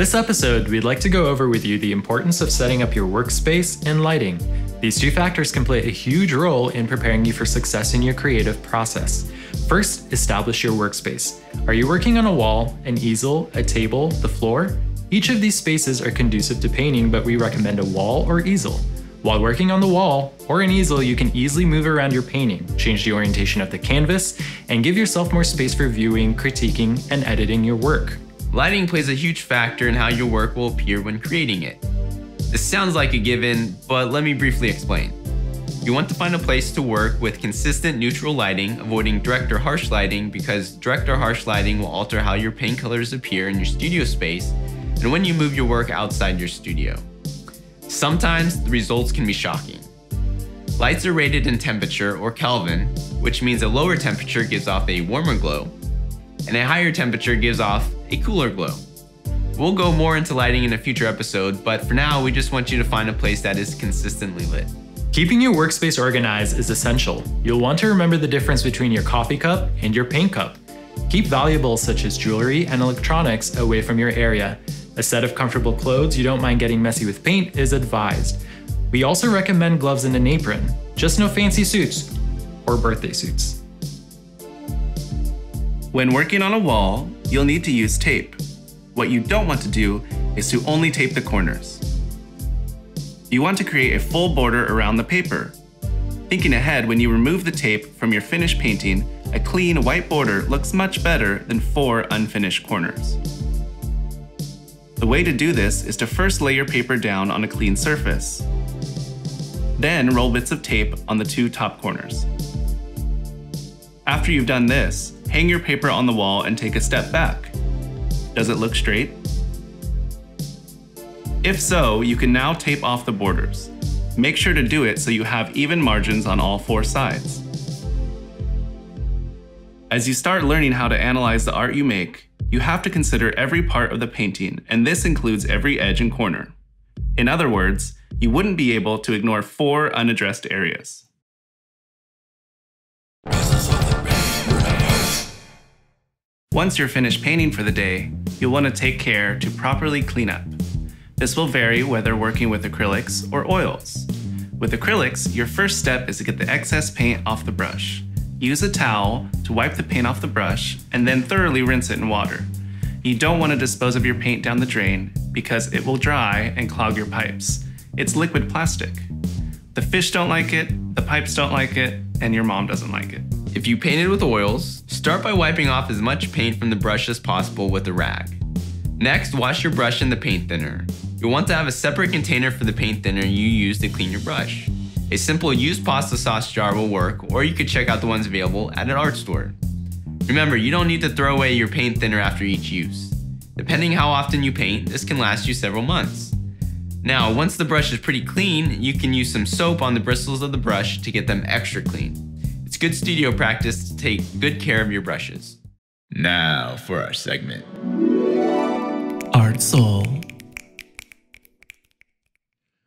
this episode, we'd like to go over with you the importance of setting up your workspace and lighting. These two factors can play a huge role in preparing you for success in your creative process. First, establish your workspace. Are you working on a wall, an easel, a table, the floor? Each of these spaces are conducive to painting, but we recommend a wall or easel. While working on the wall or an easel, you can easily move around your painting, change the orientation of the canvas, and give yourself more space for viewing, critiquing, and editing your work. Lighting plays a huge factor in how your work will appear when creating it. This sounds like a given, but let me briefly explain. You want to find a place to work with consistent neutral lighting, avoiding direct or harsh lighting because direct or harsh lighting will alter how your paint colors appear in your studio space and when you move your work outside your studio. Sometimes the results can be shocking. Lights are rated in temperature or Kelvin, which means a lower temperature gives off a warmer glow, and a higher temperature gives off a cooler glow. We'll go more into lighting in a future episode, but for now, we just want you to find a place that is consistently lit. Keeping your workspace organized is essential. You'll want to remember the difference between your coffee cup and your paint cup. Keep valuables such as jewelry and electronics away from your area. A set of comfortable clothes you don't mind getting messy with paint is advised. We also recommend gloves and an apron, just no fancy suits or birthday suits. When working on a wall, you'll need to use tape. What you don't want to do is to only tape the corners. You want to create a full border around the paper. Thinking ahead, when you remove the tape from your finished painting, a clean white border looks much better than four unfinished corners. The way to do this is to first lay your paper down on a clean surface. Then roll bits of tape on the two top corners. After you've done this, hang your paper on the wall and take a step back. Does it look straight? If so, you can now tape off the borders. Make sure to do it so you have even margins on all four sides. As you start learning how to analyze the art you make, you have to consider every part of the painting, and this includes every edge and corner. In other words, you wouldn't be able to ignore four unaddressed areas. Once you're finished painting for the day, you'll want to take care to properly clean up. This will vary whether working with acrylics or oils. With acrylics, your first step is to get the excess paint off the brush. Use a towel to wipe the paint off the brush and then thoroughly rinse it in water. You don't want to dispose of your paint down the drain because it will dry and clog your pipes. It's liquid plastic. The fish don't like it, the pipes don't like it, and your mom doesn't like it. If you painted with oils, start by wiping off as much paint from the brush as possible with a rag. Next, wash your brush in the paint thinner. You'll want to have a separate container for the paint thinner you use to clean your brush. A simple used pasta sauce jar will work, or you could check out the ones available at an art store. Remember, you don't need to throw away your paint thinner after each use. Depending how often you paint, this can last you several months. Now, once the brush is pretty clean, you can use some soap on the bristles of the brush to get them extra clean. It's good studio practice to take good care of your brushes. Now for our segment. Art Soul.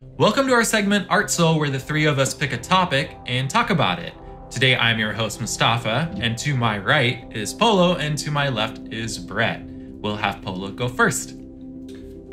Welcome to our segment Art Soul, where the three of us pick a topic and talk about it. Today I'm your host Mustafa, and to my right is Polo, and to my left is Brett. We'll have Polo go first.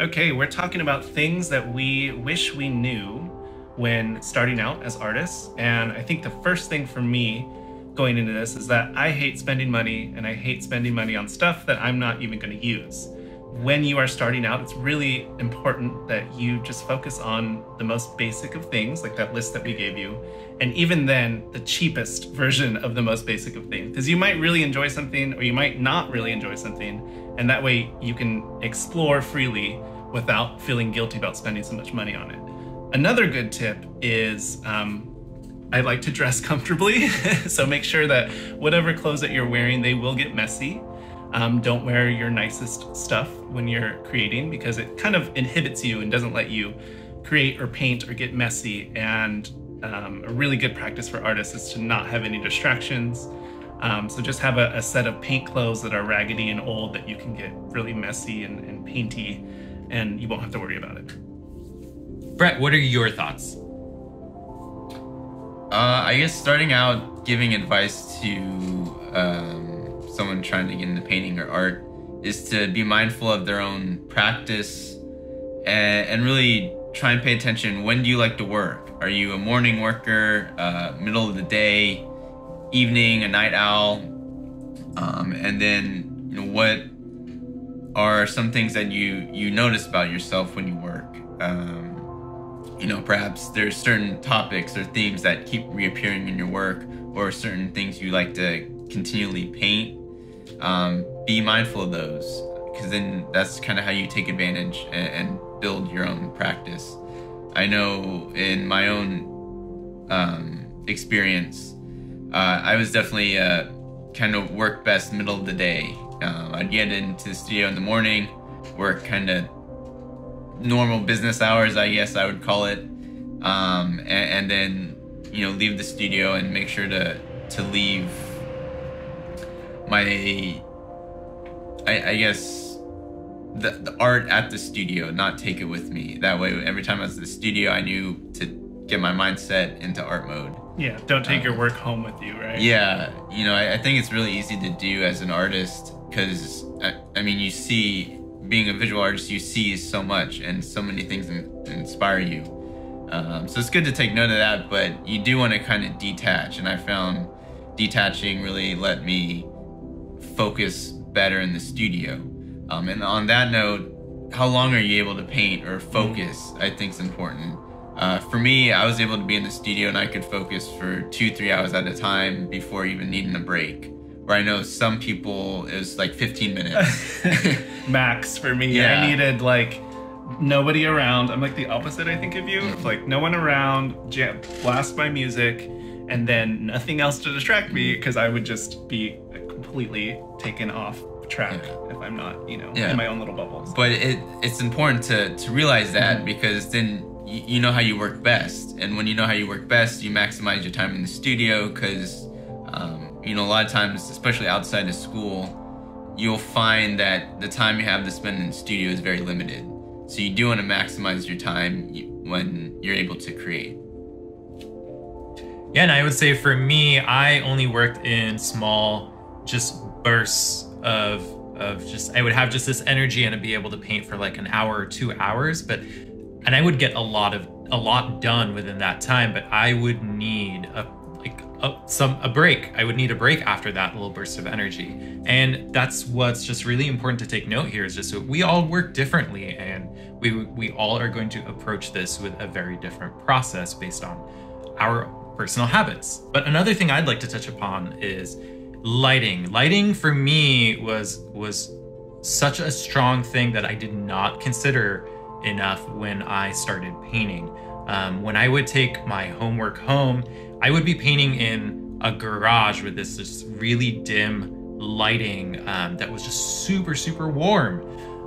Okay, we're talking about things that we wish we knew when starting out as artists. And I think the first thing for me going into this is that I hate spending money and I hate spending money on stuff that I'm not even going to use. When you are starting out, it's really important that you just focus on the most basic of things, like that list that we gave you. And even then, the cheapest version of the most basic of things. Because you might really enjoy something or you might not really enjoy something. And that way you can explore freely without feeling guilty about spending so much money on it. Another good tip is um, I like to dress comfortably, so make sure that whatever clothes that you're wearing, they will get messy. Um, don't wear your nicest stuff when you're creating because it kind of inhibits you and doesn't let you create or paint or get messy. And um, a really good practice for artists is to not have any distractions. Um, so just have a, a, set of paint clothes that are raggedy and old that you can get really messy and, and painty, and you won't have to worry about it. Brett, what are your thoughts? Uh, I guess starting out giving advice to um, someone trying to get into painting or art is to be mindful of their own practice and, and really try and pay attention. When do you like to work? Are you a morning worker, uh, middle of the day, evening, a night owl? Um, and then, you know, what are some things that you you notice about yourself when you work? Um, you know, perhaps there's certain topics or themes that keep reappearing in your work, or certain things you like to continually paint. Um, be mindful of those, because then that's kind of how you take advantage and, and, build your own practice. I know in my own um, experience, uh, I was definitely uh, kind of work best middle of the day. Um, I'd get into the studio in the morning, work kind of normal business hours, I guess I would call it, um, and, and, then you know leave the studio and make sure to to leave my, I, I guess the, the art at the studio, not take it with me. That way, every time I was at the studio, I knew to get my mindset into art mode. Yeah, don't take um, your work home with you, right? Yeah, you know, I, I think it's really easy to do as an artist because I, I, mean, you see, being a visual artist, you see so much and so many things in, inspire you. Um, so it's good to take note of that, but you do want to kind of detach. And I found detaching really let me focus better in the studio. Um, and on that note, how long are you able to paint or focus? I think is important. Uh, for me, I was able to be in the studio and I could focus for two, three hours at a time before even needing a break where I know some people it was like 15 minutes max for me. Yeah. I needed like nobody around. I'm like the opposite, I think, of you. Mm-hmm. Like no one around, jam, blast my music, and then nothing else to distract me because I would just be completely taken off track yeah. if I'm not, you know, yeah. in my own little bubbles. But it it's important to to realize that mm-hmm. because then you, you know how you work best, and when you know how you work best, you maximize your time in the studio because. You know, a lot of times, especially outside of school, you'll find that the time you have to spend in the studio is very limited. So you do want to maximize your time when you're able to create. Yeah, and I would say for me, I only worked in small, just bursts of of just I would have just this energy and I'd be able to paint for like an hour or two hours, but and I would get a lot of a lot done within that time, but I would need a a, some a break. I would need a break after that little burst of energy. And that's what's just really important to take note here is just we all work differently and we we all are going to approach this with a very different process based on our personal habits. But another thing I'd like to touch upon is lighting. Lighting for me was was such a strong thing that I did not consider enough when I started painting. Um, when I would take my homework home, I would be painting in a garage with this just really dim lighting um, that was just super, super warm.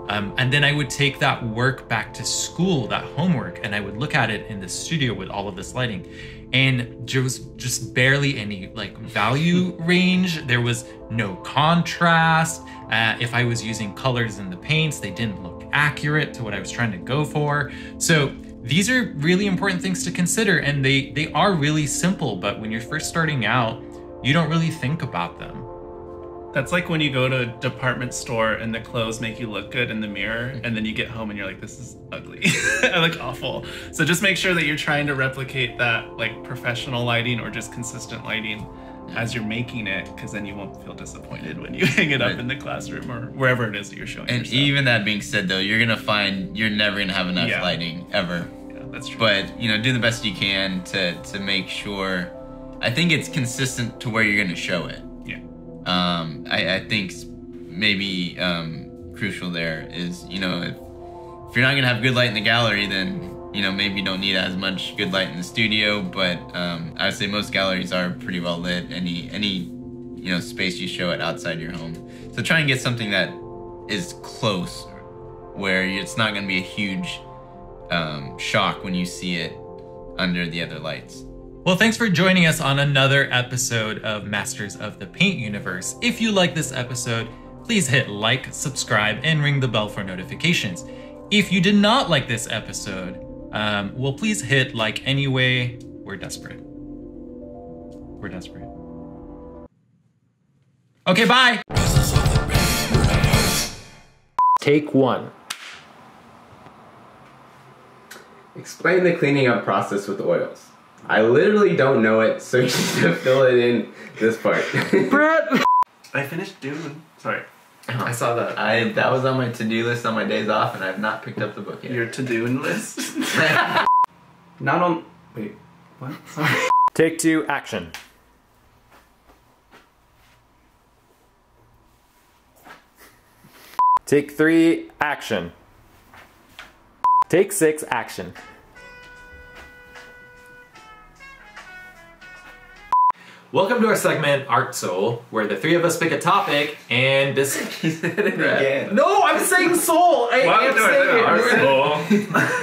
Um, and then I would take that work back to school, that homework, and I would look at it in the studio with all of this lighting. And there was just barely any like value range. There was no contrast. Uh, if I was using colors in the paints, they didn't look accurate to what I was trying to go for. So these are really important things to consider and they they are really simple but when you're first starting out you don't really think about them. That's like when you go to a department store and the clothes make you look good in the mirror mm-hmm. and then you get home and you're like this is ugly. I look awful. So just make sure that you're trying to replicate that like professional lighting or just consistent lighting as you're making it because then you won't feel disappointed when you hang it up in the classroom or wherever it is that you're showing and even that being said though you're gonna find you're never gonna have enough yeah. lighting ever. Yeah that's true. But you know do the best you can to to make sure i think it's consistent to where you're gonna show it. Yeah. Um i i think maybe um crucial there is you know if, if you're not gonna have good light in the gallery then you know, maybe you don't need as much good light in the studio, but um, I would say most galleries are pretty well lit. Any any you know space you show it outside your home. So try and get something that is close, where it's not going to be a huge um, shock when you see it under the other lights. Well, thanks for joining us on another episode of Masters of the Paint Universe. If you like this episode, please hit like, subscribe, and ring the bell for notifications. If you did not like this episode, um, well, please hit like anyway. We're desperate. We're desperate. Okay, bye. Take one. Explain the cleaning up process with oils. I literally don't know it, so you need to fill it in this part. Brett! I finished Dune. Sorry. I saw that. I that was on my to-do list on my days off, and I've not picked up the book yet. Your to-do list. Not on. Wait. What? Sorry. Take two, action. Take three, action. Take six, action. Welcome to our segment Art Soul, where the three of us pick a topic and this. It again. No, I'm saying soul. I am saying it. Arsenal.